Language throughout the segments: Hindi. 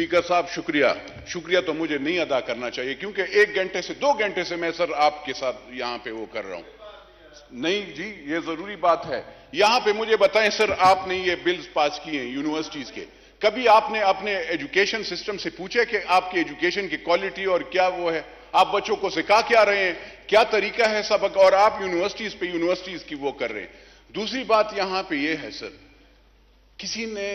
स्पीकर साहब, शुक्रिया। शुक्रिया तो मुझे नहीं अदा करना चाहिए, क्योंकि एक घंटे से, दो घंटे से मैं सर आपके साथ यहाँ पे वो कर रहा हूँ। नहीं जी, ये ज़रूरी बात है। यहाँ पे मुझे बताएँ, सर, आपने ये बिल्स पास किए हैं यूनिवर्सिटीज के। कभी आपने अपने एजुकेशन सिस्टम से पूछे कि आपकी एजुकेशन की क्वालिटी और क्या वो है? आप बच्चों को सिखा क्या रहे हैं? क्या तरीका है सबक? और आप यूनिवर्सिटीज पे यूनिवर्सिटीज की वो कर रहे हैं। दूसरी बात यहाँ पे ये है, सर, किसी ने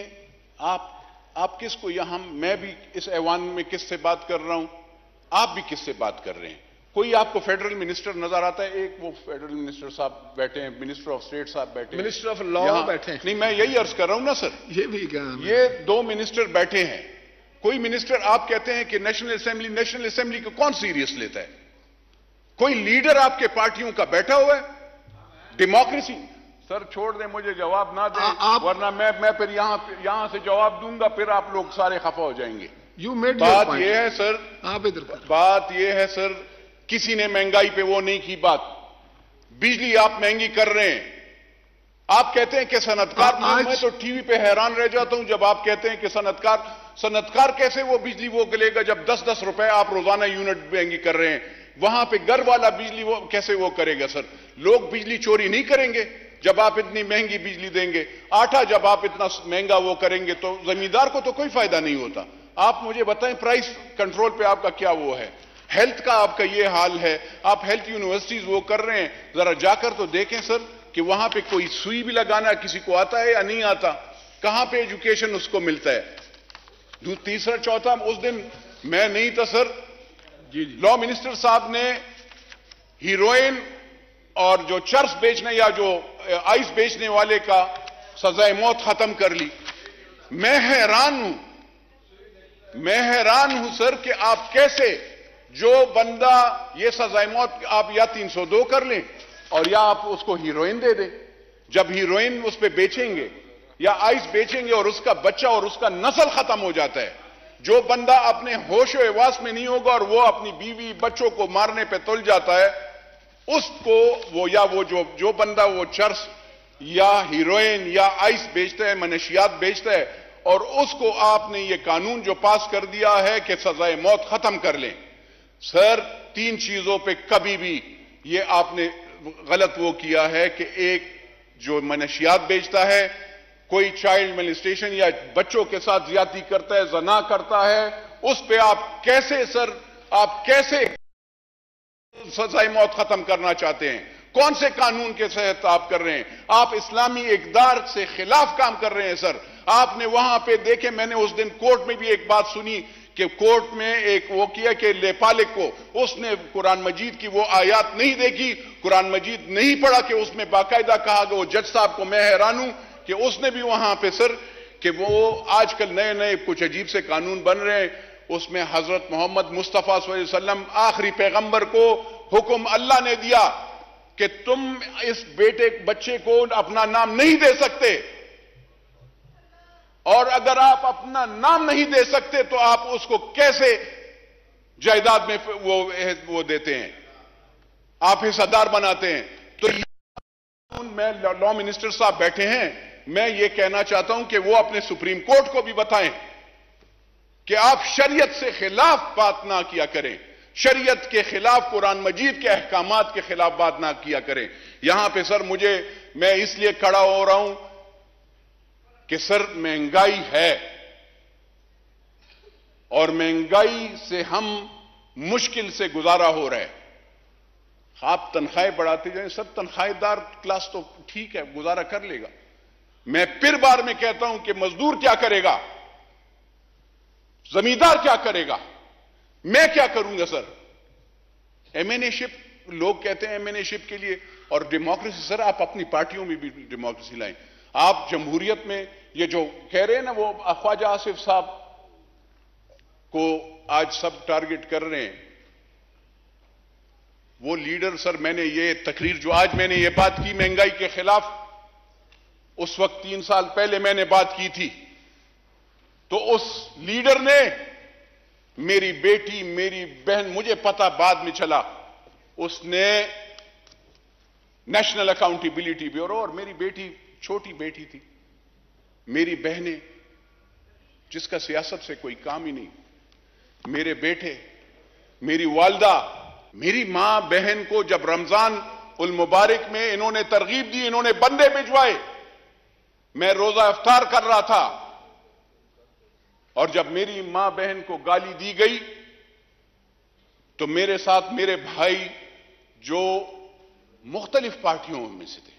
आप आप किसको यहाँ मैं भी इस ऐवान में किससे बात कर रहा हूँ? आप भी किससे बात कर रहे हैं? कोई आपको फेडरल मिनिस्टर नज़र आता है? एक वो फेडरल मिनिस्टर साहब बैठे हैं मिनिस्टर ऑफ़ स्टेट साहब बैठे मिनिस्टर ऑफ़ लॉ बैठे हैं। नहीं मैं यही अर्ज़ कर रहा हूँ ना सर। ये भी ये दो मिनिस्टर बैठे हैं। कोई मिनिस्टर आप कहते हैं कि नेशनल असेंबली नेशनल असेंबली को कौन सीरियस लेता है? कोई लीडर आपके पार्टियों का बैठा हुआ है? डेमोक्रेसी। सर छोड़ दे मुझे जवाब ना दें आप- वरना मैं मैं फिर यहाँ यहाँ से जवाब दूँगा फिर आप लोग सारे खफा हो जाएँगे। यू मेड बात यह है सर। आप इधर बात यह है सर किसी ने महँगाई पे वो नहीं की बात। बिजली आप महँगी कर रहे हैं। आप कहते हैं कि सनतकार आ- आज- मैं तो टीवी पे हैरान रह जाता हूँ जब आप कहते हैं कि सनतकार सनतकार कैसे वो बिजली वो लेगा जब दस दस रुपए आप रोज़ाना यूनिट महँगी कर रहे हैं? वहाँ पे घर वाला बिजली वो कैसे वो करेगा सर? लोग बिजली चोरी नहीं करेंगे। जब आप इतनी महँगी बिजली देंगे आटा जब आप इतना महँगा वो करेंगे तो जमींदार को तो कोई फ़ायदा नहीं होता। आप मुझे बताएँ प्राइस कंट्रोल पे आपका क्या वो है? हेल्थ का आपका ये हाल है। आप हेल्थ यूनिवर्सिटीज वो कर रहे हैं। जरा जाकर तो देखें सर कि वहाँ पे कोई सुई भी लगाना किसी को आता है या नहीं आता? कहाँ पे एजुकेशन उसको मिलता है? तीसरा चौथा उस दिन मैं नहीं था सर जी जी। लॉ मिनिस्टर साहब ने हीरोइन और जो चर्च बेचने या जो आइस बेचने वाले का सजाए मौत खत्म कर ली। मैं हैरान हूँ। मैं हैरान हूँ, सर, कि आप कैसे जो बंदा ये सजाए मौत, आप या 302 कर लें और या आप उसको हीरोइन दे दें। जब हीरोइन उस पर बेचेंगे या आइस बेचेंगे और उसका बच्चा और उसका नस्ल खत्म हो जाता है, जो बंदा अपने होश एवास में नहीं होगा और वो अपनी बीवी बच्चों को मारने पे तुल जाता है उसको वो या वो जो जो बंदा वो चर्स या हीरोइन या आइस बेचता है, मनशियात बेचता है, और उसको आपने ये कानून जो पास कर दिया है कि सजाए मौत खत्म कर लें। सर, तीन चीज़ों पे कभी भी ये आपने गलत वो किया है कि एक जो मनशियात बेचता है, कोई चाइल्ड मिनिस्ट्रेशन या बच्चों के साथ ज़्यादा करता है जना करता है, उस पर आप कैसे, सर, आप कैसे सजाई मौत खत्म करना चाहते हैं। कौन से कानून के तहत आप कर रहे हैं? आप इस्लामी इकदार से खिलाफ काम कर रहे हैं, सर। आपने वहाँ पे देखे, मैंने उस दिन कोर्ट में भी एक बात सुनी कि कोर्ट में एक वो किया कि लेपालिक को, उसने कुरान मजीद की वो आयात नहीं देखी, कुरान मजीद नहीं पढ़ा कि उसमें बाकायदा कहा कि वो जज साहब को मैं हैरान हूँ कि उसने भी वहाँ पे, सर, कि वो आजकल नए नए कुछ अजीब से कानून बन रहे हैं। उसमें हज़रत मोहम्मद मुस्तफ़ा वसल्लम आखिरी पैगंबर को हुक्म अल्लाह ने दिया कि तुम इस बेटे बच्चे को अपना नाम नहीं दे सकते। और अगर आप अपना नाम नहीं दे सकते तो आप उसको कैसे जायदाद में वो वो देते हैं? आप हिस्सेदार बनाते हैं। तो मैं लॉ मिनिस्टर साहब बैठे हैं। मैं ये कहना चाहता हूँ कि वो अपने सुप्रीम कोर्ट को भी बताएँ। कि आप शरीयत से खिलाफ बात ना किया करें। शरीयत के खिलाफ कुरान मजीद के अहकाम के खिलाफ बात ना किया करें। यहाँ पे सर मुझे, मैं इसलिए खड़ा हो रहा हूँ कि सर महँगाई है। और महँगाई से हम मुश्किल से गुजारा हो रहा आप तनख्वाहें बढ़ाते जाए सब तनख्वाहेदार क्लास तो ठीक है, गुजारा कर लेगा। मैं फिर बार में कहता हूँ कि मजदूर क्या करेगा? जमींदार क्या करेगा? मैं क्या करूँगा, सर? एमएनएशिप लोग कहते हैं एमएनएशिप के लिए, और डेमोक्रेसी सर, आप अपनी पार्टियों में भी डेमोक्रेसी लाएँ। आप जमहूरियत में, ये जो कह रहे हैं ना, वो ख्वाजा आसिफ साहब को आज सब टारगेट कर रहे हैं। वो लीडर सर, मैंने ये तकरीर, जो आज मैंने ये बात की महँगाई के खिलाफ, उस वक्त तीन साल पहले मैंने बात की थी। तो उस लीडर ने मेरी बेटी, मेरी बहन, मुझे पता बाद में चला। उसने नेशनल अकाउंटेबिलिटी ब्यूरो और मेरी बेटी, छोटी बेटी थी। मेरी बहनें, जिसका सियासत से कोई काम ही नहीं, मेरे बेटे, मेरी वालदा, मेरी माँ, बहन को जब रमज़ान उल मुबारक में इन्होंने तरगीब दी, इन्होंने बंदे भिजवाए, मैं रोजा अफ्तार कर रहा था और जब मेरी माँ बहन को गाली दी गई तो मेरे साथ मेरे भाई जो मुख्तलिफ़ पार्टियों में से थे।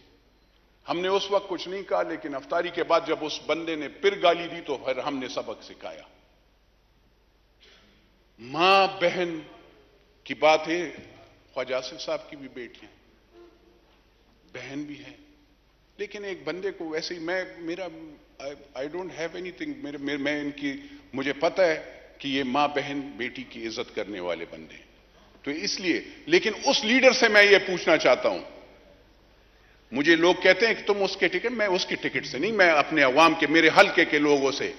हमने उस वक्त कुछ नहीं कहा, लेकिन अफ्तारी के बाद जब उस बंदे ने फिर गाली दी तो फिर हमने सबक सिखाया। माँ बहन की बात है, ख्वाजा आसिफ साहब की भी बेटी बेटियाँ बहन भी है। लेकिन एक बंदे को वैसे ही मैं, मेरा आई डोंट हैव एनीथिंग मेरे मैं इनकी, मुझे पता है कि ये माँ बहन बेटी की इज़्ज़त करने वाले बंदे तो इसलिए, लेकिन उस लीडर से मैं ये पूछना चाहता हूँ। मुझे लोग कहते हैं कि तुम उसके टिकट, मैं उसकी टिकट से नहीं, मैं अपने अवाम के, मेरे हल्के के लोगों से।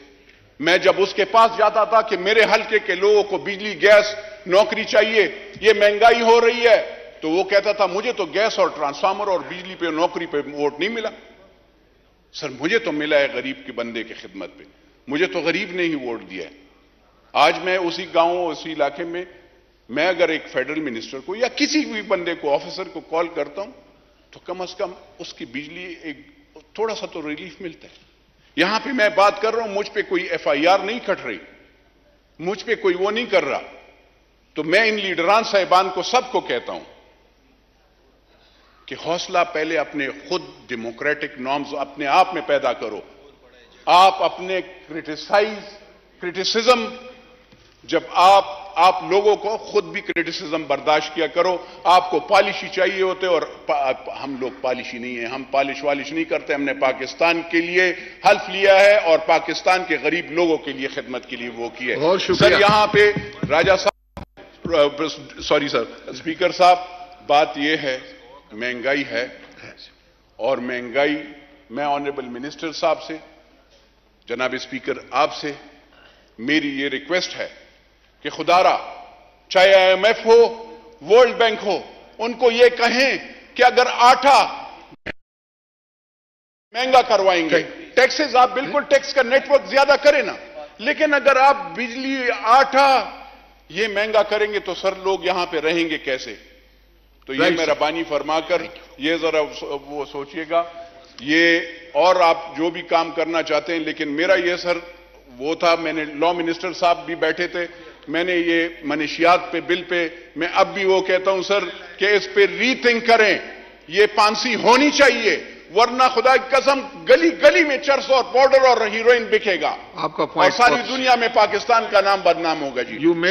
मैं जब उसके पास जाता था कि मेरे हल्के के लोगों को बिजली, गैस, नौकरी चाहिए, ये महँगाई हो रही है तो वो कहता था, मुझे तो गैस और ट्रांसफार्मर और बिजली पे, नौकरी पे वोट नहीं मिला। सर, मुझे तो मिला है गरीब के बंदे की खिदमत पे। मुझे तो गरीब ने ही वोट दिया है। आज मैं उसी गाँव, उसी इलाके में, मैं अगर एक फेडरल मिनिस्टर को या किसी भी बंदे को, ऑफिसर को कॉल करता हूँ तो कम अज कम उसकी बिजली एक थोड़ा सा तो रिलीफ मिलता है। यहाँ पे मैं बात कर रहा हूँ, मुझ पे कोई एफआईआर नहीं कट रही। मुझ पे कोई वो नहीं कर रहा। तो मैं इन लीडरान साहिबान को सबको कहता हूँ कि हौसला पहले अपने खुद डेमोक्रेटिक नॉर्म्स अपने आप में पैदा करो। आप अपने क्रिटिसाइज क्रिटिसिज्म जब आप आप लोगों को खुद भी क्रिटिसिज्म बर्दाश्त किया करो आपको पॉलिशी चाहिए होते और हम लोग पॉलिशी नहीं है हम पॉलिश वालिश नहीं करते हमने पाकिस्तान के लिए हल्फ लिया है और पाकिस्तान के गरीब लोगों के लिए खिदमत के लिए वो की है। सर यहाँ पे राजा साहब सॉरी सर स्पीकर साहब बात यह है महँगाई है और महँगाई मैं ऑनरेबल मिनिस्टर साहब से जनाब स्पीकर आपसे मेरी ये रिक्वेस्ट है कि खुदारा चाहे आईएमएफ हो वर्ल्ड बैंक हो उनको ये कहें कि अगर आटा महँगा करवाएँगे टैक्सेस आप बिल्कुल टैक्स का नेटवर्क ज़्यादा करें ना लेकिन अगर आप बिजली आटा ये महँगा करेंगे तो सर लोग यहाँ पे रहेंगे कैसे? तो ये मेहरबानी फरमाकर ये जरा वो सोचिएगा। ये और आप जो भी काम करना चाहते हैं लेकिन मेरा ये सर वो था मैंने लॉ मिनिस्टर साहब भी बैठे थे मैंने ये मनीशियात पे बिल पे मैं अब भी वो कहता हूँ सर कि इस पे रीथिंक करें। ये पांसी होनी चाहिए वरना खुदा की कसम गली गली में चर्स और पाउडर और हीरोइन बिकेगा। आपका और सारी दुनिया में पाकिस्तान का नाम बदनाम होगा जी।